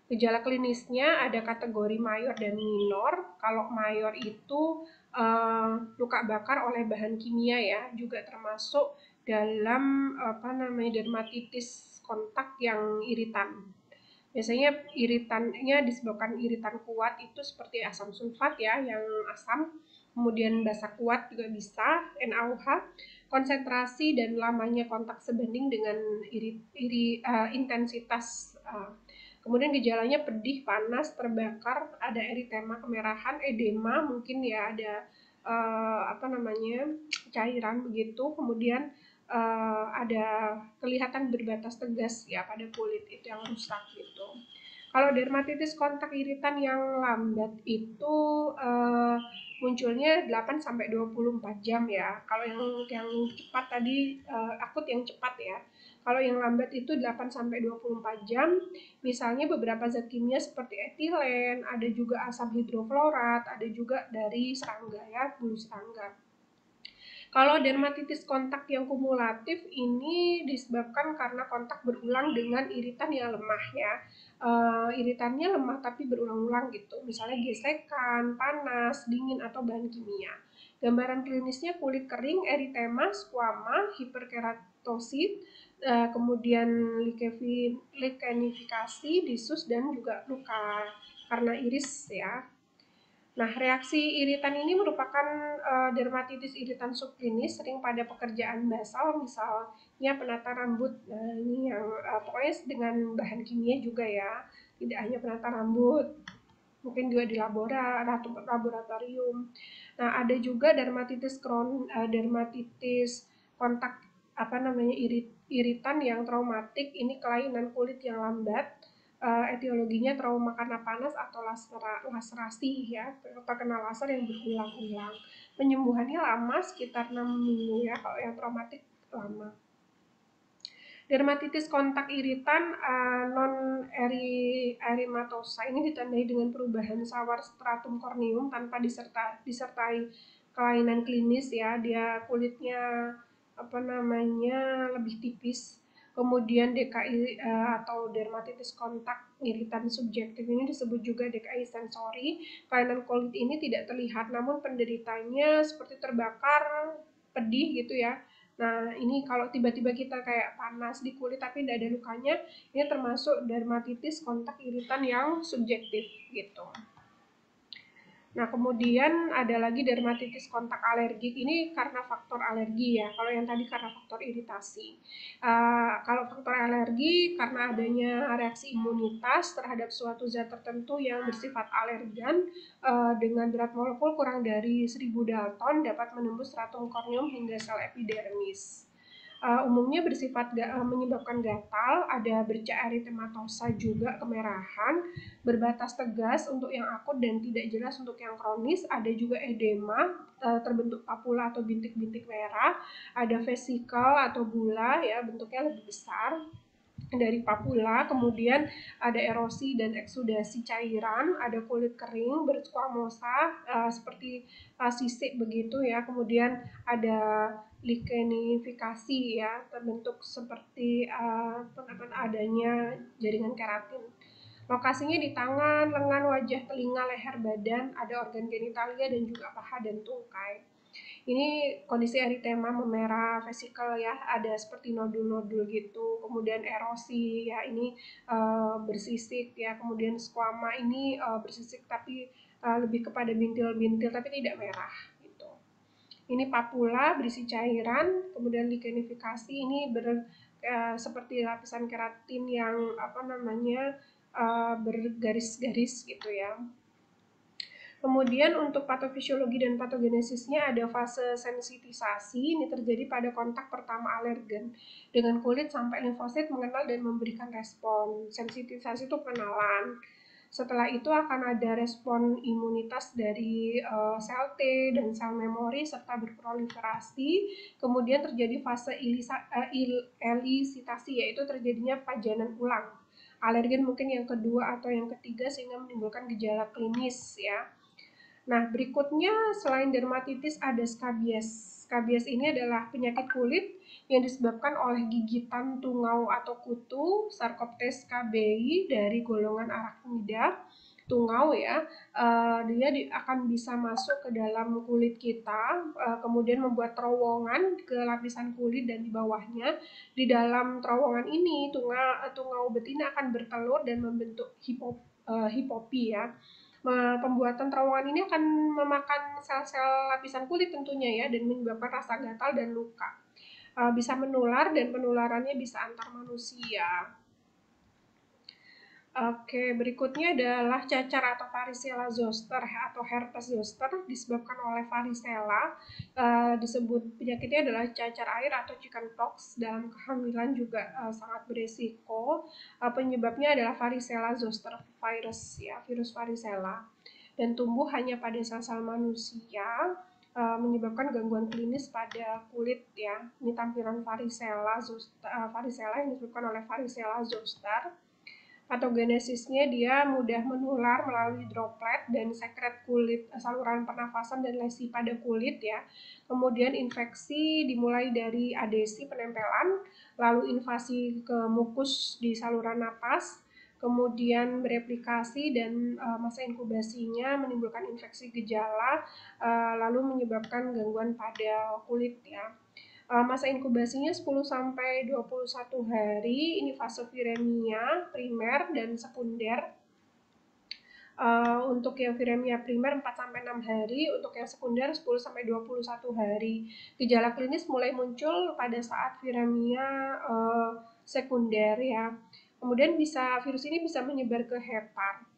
Gejala klinisnya ada kategori mayor dan minor. Kalau mayor itu uh, luka bakar oleh bahan kimia ya, juga termasuk dalam apa namanya dermatitis kontak yang iritan. Biasanya iritannya disebabkan iritan kuat itu seperti asam sulfat ya, yang asam. Kemudian basa kuat juga bisa, NaOH. Konsentrasi dan lamanya kontak sebanding dengan iri, iri, uh, intensitas uh, Kemudian gejalanya pedih, panas, terbakar, ada eritema, kemerahan, edema, mungkin ya ada uh, apa namanya cairan begitu. Kemudian uh, ada kelihatan berbatas tegas ya pada kulit itu yang rusak gitu. Kalau dermatitis kontak iritan yang lambat itu uh, munculnya 8 sampai 24 jam ya. Kalau yang yang cepat tadi uh, akut yang cepat ya. Kalau yang lambat itu 8 sampai 24 jam. Misalnya beberapa zat kimia seperti etilen, ada juga asam hidroflorat, ada juga dari serangga ya, bulu serangga. Kalau dermatitis kontak yang kumulatif ini disebabkan karena kontak berulang dengan iritan yang lemah ya. E, iritannya lemah tapi berulang-ulang gitu. Misalnya gesekan, panas, dingin atau bahan kimia. Gambaran klinisnya kulit kering, eritema, squama, hiperkeratosit, uh, kemudian likenifikasi, disus dan juga luka karena iris ya. Nah, reaksi iritan ini merupakan uh, dermatitis iritan subklinis sering pada pekerjaan basal, misalnya penata rambut. Nah, ini yang uh, pokoknya dengan bahan kimia juga ya, tidak hanya penata rambut, mungkin juga di labora, laboratorium. Nah, ada juga dermatitis kron, uh, dermatitis kontak apa namanya irit, iritan yang traumatik. Ini kelainan kulit yang lambat uh, etiologinya trauma karena panas atau lasera, laserasi ya terkena laser yang berulang-ulang penyembuhannya lama sekitar 6 minggu ya kalau yang traumatik lama dermatitis kontak iritan uh, non erimatosa ini ditandai dengan perubahan sawar stratum corneum tanpa diserta, disertai kelainan klinis ya dia kulitnya apa namanya lebih tipis Kemudian DKI uh, eh, atau dermatitis kontak iritan subjektif ini disebut juga DKI sensori. Kelainan kulit ini tidak terlihat namun penderitanya seperti terbakar, pedih gitu ya. Nah, ini kalau tiba-tiba kita kayak panas di kulit tapi tidak ada lukanya, ini termasuk dermatitis kontak iritan yang subjektif gitu. Nah, kemudian ada lagi dermatitis kontak alergik. Ini karena faktor alergi ya. Kalau yang tadi karena faktor iritasi. Uh, kalau faktor alergi karena adanya reaksi imunitas terhadap suatu zat tertentu yang bersifat alergan uh, dengan berat molekul kurang dari 1000 dalton dapat menembus stratum corneum hingga sel epidermis uh, umumnya bersifat ga, uh, menyebabkan gatal, ada bercak eritematosa juga kemerahan, berbatas tegas untuk yang akut dan tidak jelas untuk yang kronis, ada juga edema uh, terbentuk papula atau bintik-bintik merah, ada vesikel atau gula ya bentuknya lebih besar dari papula, kemudian ada erosi dan eksudasi cairan, ada kulit kering bersquamosa uh, seperti uh, sisik begitu ya, kemudian ada likenifikasi ya terbentuk seperti uh, adanya jaringan keratin. Lokasinya di tangan, lengan, wajah, telinga, leher, badan, ada organ genitalia dan juga paha dan tungkai. Ini kondisi eritema memerah vesikel ya, ada seperti nodul-nodul gitu, kemudian erosi ya ini uh, bersisik ya, kemudian squama ini uh, bersisik tapi uh, lebih kepada bintil-bintil tapi tidak merah ini papula berisi cairan, kemudian likenifikasi ini ber, uh, seperti lapisan keratin yang apa namanya uh, bergaris-garis gitu ya. Kemudian untuk patofisiologi dan patogenesisnya ada fase sensitisasi, ini terjadi pada kontak pertama alergen dengan kulit sampai limfosit mengenal dan memberikan respon. Sensitisasi itu pengenalan. Setelah itu akan ada respon imunitas dari uh, sel T dan sel memori serta berproliferasi. Kemudian terjadi fase ilisa, uh, il, yaitu terjadinya pajanan ulang. Alergen mungkin yang kedua atau yang ketiga sehingga menimbulkan gejala klinis ya. Nah, berikutnya selain dermatitis ada skabies. Skabies ini adalah penyakit kulit yang disebabkan oleh gigitan tungau atau kutu Sarcoptes kbi dari golongan arachnida tungau ya. Uh, dia di, akan bisa masuk ke dalam kulit kita uh, kemudian membuat terowongan ke lapisan kulit dan di bawahnya. Di dalam terowongan ini tungau tungau betina akan bertelur dan membentuk hipop, uh, hipopi ya. Pembuatan terowongan ini akan memakan sel-sel lapisan kulit tentunya ya dan menyebabkan rasa gatal dan luka uh, bisa menular dan penularannya bisa antar manusia. Oke, berikutnya adalah cacar atau varicella zoster atau herpes zoster disebabkan oleh varicella. Uh, disebut penyakitnya adalah cacar air atau chickenpox. Dalam kehamilan juga uh, sangat beresiko. Uh, penyebabnya adalah varicella zoster virus ya, virus varicella. Dan tumbuh hanya pada sel-sel manusia uh, menyebabkan gangguan klinis pada kulit ya. Ini tampilan varicella zoster, uh, varicella yang disebabkan oleh varicella zoster. Patogenesisnya dia mudah menular melalui droplet dan sekret kulit, eh, saluran pernafasan dan lesi pada kulit ya. Kemudian infeksi dimulai dari adesi penempelan, lalu invasi ke mukus di saluran napas, kemudian bereplikasi dan uh, masa inkubasinya menimbulkan infeksi gejala uh, lalu menyebabkan gangguan pada kulit ya. Uh, masa inkubasinya 10 sampai 21 hari. Ini fase viremia primer dan sekunder. Uh, untuk yang viremia primer 4 sampai 6 hari, untuk yang sekunder 10 sampai 21 hari. Gejala klinis mulai muncul pada saat viremia uh, sekunder ya. Kemudian bisa virus ini bisa menyebar ke hepar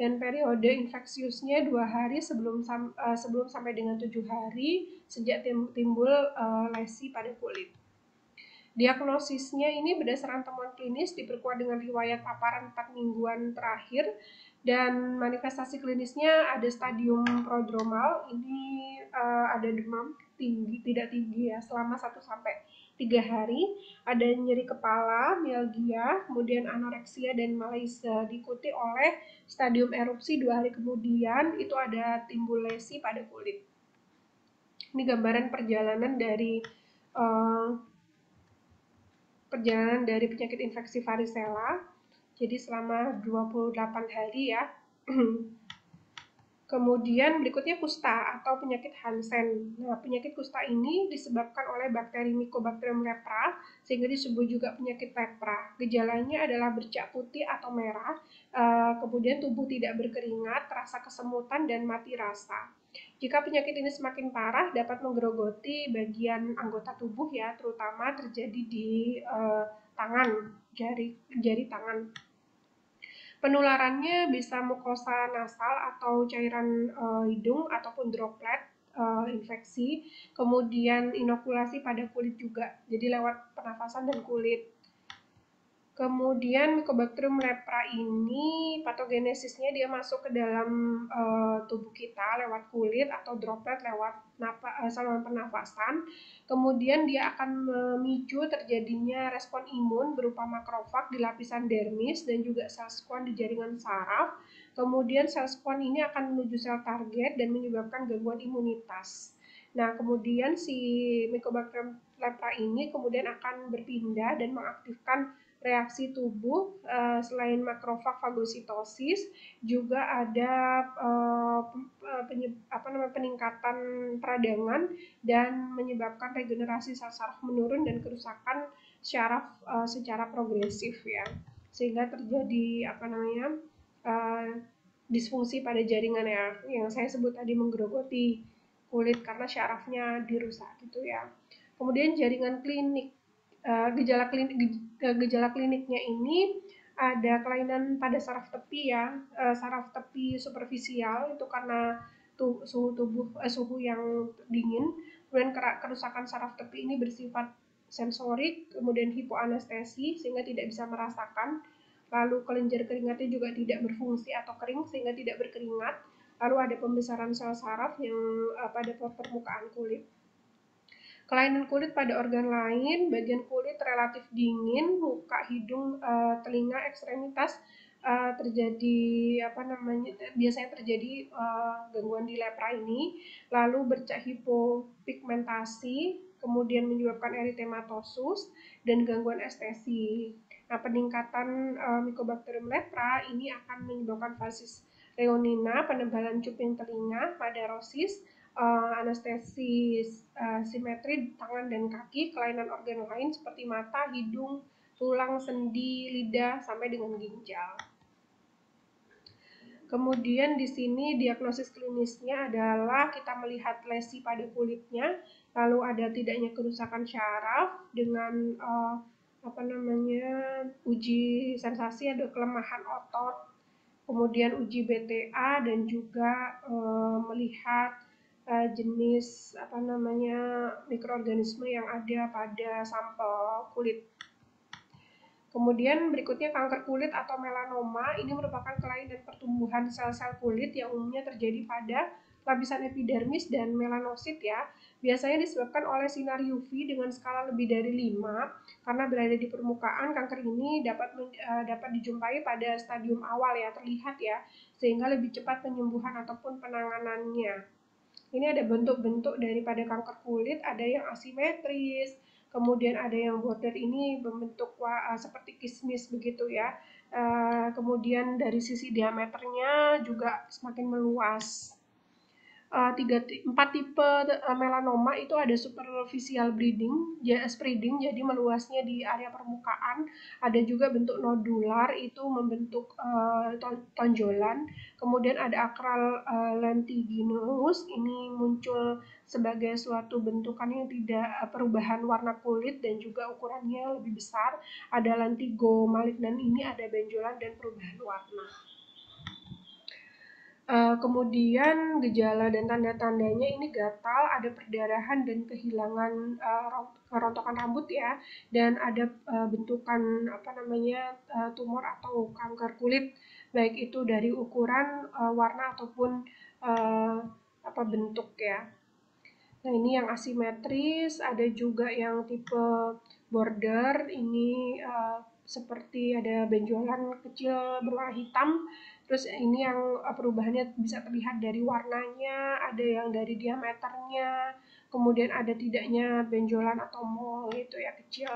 dan periode infeksiusnya dua hari sebelum uh, sebelum sampai dengan tujuh hari sejak timbul uh, lesi pada kulit. Diagnosisnya ini berdasarkan temuan klinis diperkuat dengan riwayat paparan 4 mingguan terakhir dan manifestasi klinisnya ada stadium prodromal ini uh, ada demam tinggi tidak tinggi ya selama 1 sampai 3 hari ada nyeri kepala, mialgia, kemudian anoreksia dan malaise diikuti oleh stadium erupsi dua hari kemudian itu ada timbul lesi pada kulit. Ini gambaran perjalanan dari uh, perjalanan dari penyakit infeksi varicella. Jadi selama 28 hari ya. Kemudian berikutnya kusta atau penyakit Hansen. Nah, penyakit kusta ini disebabkan oleh bakteri Mycobacterium lepra sehingga disebut juga penyakit lepra. Gejalanya adalah bercak putih atau merah, eh, kemudian tubuh tidak berkeringat, rasa kesemutan dan mati rasa. Jika penyakit ini semakin parah, dapat menggerogoti bagian anggota tubuh ya, terutama terjadi di uh, tangan, jari jari tangan. Penularannya bisa mukosa nasal atau cairan uh, hidung ataupun droplet uh, infeksi, kemudian inokulasi pada kulit juga, jadi lewat pernafasan dan kulit. Kemudian Mycobacterium lepra ini patogenesisnya dia masuk ke dalam uh, tubuh kita lewat kulit atau droplet lewat napa, uh, saluran pernafasan. Kemudian dia akan memicu terjadinya respon imun berupa makrofag di lapisan dermis dan juga sel squam di jaringan saraf. Kemudian sel squam ini akan menuju sel target dan menyebabkan gangguan imunitas. Nah, kemudian si Mycobacterium lepra ini kemudian akan berpindah dan mengaktifkan reaksi tubuh uh, selain makrofag fagositosis juga ada uh, penyeb, apa namanya peningkatan peradangan dan menyebabkan regenerasi sel saraf menurun dan kerusakan syaraf secara progresif ya. Sehingga terjadi apa namanya disfungsi pada jaringan ya. Yang saya sebut tadi menggerogoti kulit karena syarafnya dirusak gitu ya. Kemudian jaringan klinik uh, gejala klinik gejala kliniknya ini ada kelainan pada saraf tepi ya. Uh, saraf tepi superficial itu karena suhu tubuh uh, suhu yang dingin. Kemudian kerusakan saraf tepi ini bersifat sensorik kemudian hipoanestesi sehingga tidak bisa merasakan. Lalu kelenjar keringatnya juga tidak berfungsi atau kering sehingga tidak berkeringat. Lalu ada pembesaran sel saraf yang uh, pada permukaan kulit Kelainan kulit pada organ lain, bagian kulit relatif dingin, muka, hidung, uh, telinga, ekstremitas uh, terjadi apa namanya biasanya terjadi uh, gangguan di lepra ini, lalu bercak hipopigmentasi, kemudian menyebabkan eritematosus dan gangguan estesi. Nah, peningkatan uh, Mycobacterium lepra ini akan menyebabkan vasis leonina, penebalan cuping telinga, madarosis, uh, anestesi uh, simetri tangan dan kaki, kelainan organ lain seperti mata, hidung, tulang, sendi, lidah, sampai dengan ginjal. Kemudian di sini diagnosis klinisnya adalah kita melihat lesi pada kulitnya, lalu ada tidaknya kerusakan syaraf dengan uh, apa namanya uji sensasi ada kelemahan otot, kemudian uji BTA dan juga uh, melihat uh, jenis apa namanya mikroorganisme yang ada pada sampel kulit. Kemudian berikutnya kanker kulit atau melanoma ini merupakan kelainan pertumbuhan sel-sel kulit yang umumnya terjadi pada lapisan epidermis dan melanosit ya. Biasanya disebabkan oleh sinar UV dengan skala lebih dari 5 karena berada di permukaan kanker ini dapat uh, dapat dijumpai pada stadium awal ya terlihat ya sehingga lebih cepat penyembuhan ataupun penanganannya. Ini ada bentuk-bentuk daripada kanker kulit, ada yang asimetris, kemudian ada yang border ini membentuk uh, seperti kismis begitu ya. Uh, kemudian dari sisi diameternya juga semakin meluas. Uh, tiga empat tipe uh, melanoma itu ada superficial bleeding spreading jadi meluasnya di area permukaan. Ada juga bentuk nodular itu membentuk uh, tonjolan. Kemudian ada akral uh, lentiginous. Ini muncul sebagai suatu bentukan yang tidak perubahan warna kulit dan juga ukurannya lebih besar. Ada lentigo malignan ini ada benjolan dan perubahan warna Uh, kemudian gejala dan tanda-tandanya ini gatal, ada perdarahan dan kehilangan uh, rontokan rambut ya, dan ada uh, bentukan apa namanya uh, tumor atau kanker kulit, baik itu dari ukuran, uh, warna ataupun uh, apa bentuk ya. Nah ini yang asimetris, ada juga yang tipe border, ini uh, seperti ada benjolan kecil berwarna hitam Terus ini yang eh, perubahannya bisa terlihat dari warnanya, ada yang dari diameternya, kemudian ada tidaknya benjolan atau mol itu ya kecil.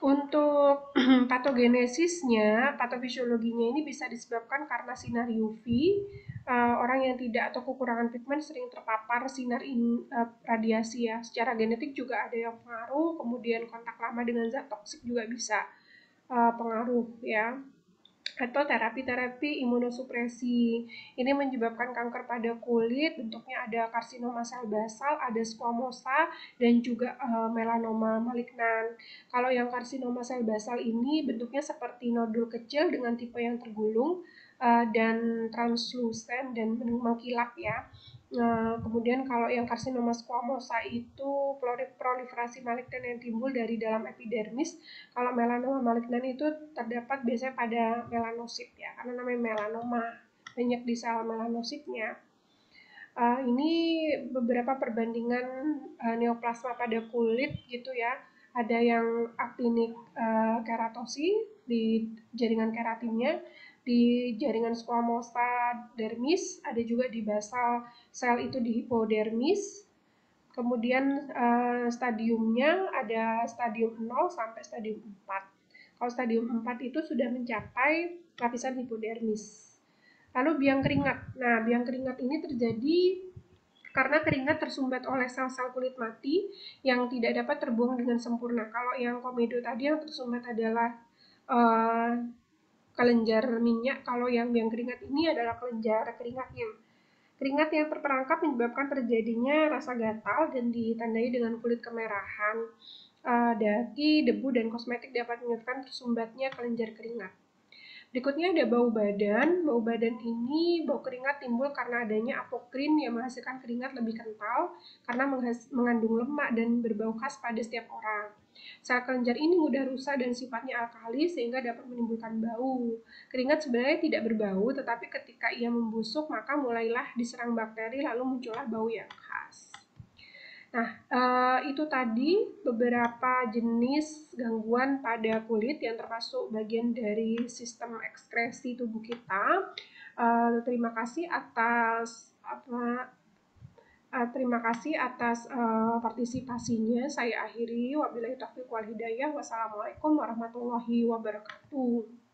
Untuk patogenesisnya, patofisiologinya ini bisa disebabkan karena sinar UV. Eh, orang yang tidak atau kekurangan pigmen sering terpapar sinar in, radiasi ya. Secara genetik juga ada yang pengaruh, kemudian kontak lama dengan zat toksik juga bisa uh, pengaruh ya atau terapi-terapi imunosupresi. Ini menyebabkan kanker pada kulit, bentuknya ada karsinoma sel basal, ada squamosa, dan juga uh, melanoma malignan. Kalau yang karsinoma sel basal ini bentuknya seperti nodul kecil dengan tipe yang tergulung uh, dan translucent dan mengkilap ya. Nah, kemudian kalau yang karsinoma squamosa itu proliferasi malignan yang timbul dari dalam epidermis. Kalau melanoma malignan itu terdapat biasanya pada melanosit ya, karena namanya melanoma banyak di sel melanositnya. Uh, ini beberapa perbandingan uh, neoplasma pada kulit gitu ya. Ada yang actinic uh, keratosi di jaringan keratinnya, di jaringan squamosa dermis, ada juga di basal sel itu di hipodermis. Kemudian uh, stadiumnya ada stadium 0 sampai stadium 4. Kalau stadium 4 itu sudah mencapai lapisan hipodermis. Lalu biang keringat. Nah, biang keringat ini terjadi karena keringat tersumbat oleh sel-sel kulit mati yang tidak dapat terbuang dengan sempurna. Kalau yang komedo tadi yang tersumbat adalah uh, kelenjar minyak kalau yang biang keringat ini adalah kelenjar keringatnya. Keringat yang terperangkap menyebabkan terjadinya rasa gatal dan ditandai dengan kulit kemerahan. Uh, daki, debu, dan kosmetik dapat menyebabkan tersumbatnya kelenjar keringat. Berikutnya ada bau badan. Bau badan ini, bau keringat timbul karena adanya apokrin yang menghasilkan keringat lebih kental karena mengandung lemak dan berbau khas pada setiap orang. Sel kelenjar ini mudah rusak dan sifatnya alkali sehingga dapat menimbulkan bau. Keringat sebenarnya tidak berbau, tetapi ketika ia membusuk maka mulailah diserang bakteri lalu muncullah bau yang khas. Nah, eh, itu tadi beberapa jenis gangguan pada kulit yang termasuk bagian dari sistem ekskresi tubuh kita. Eh, terima kasih atas apa Uh, terima kasih atas uh, partisipasinya. Saya akhiri. Wabillahi taufiq wal hidayah. Wassalamualaikum warahmatullahi wabarakatuh.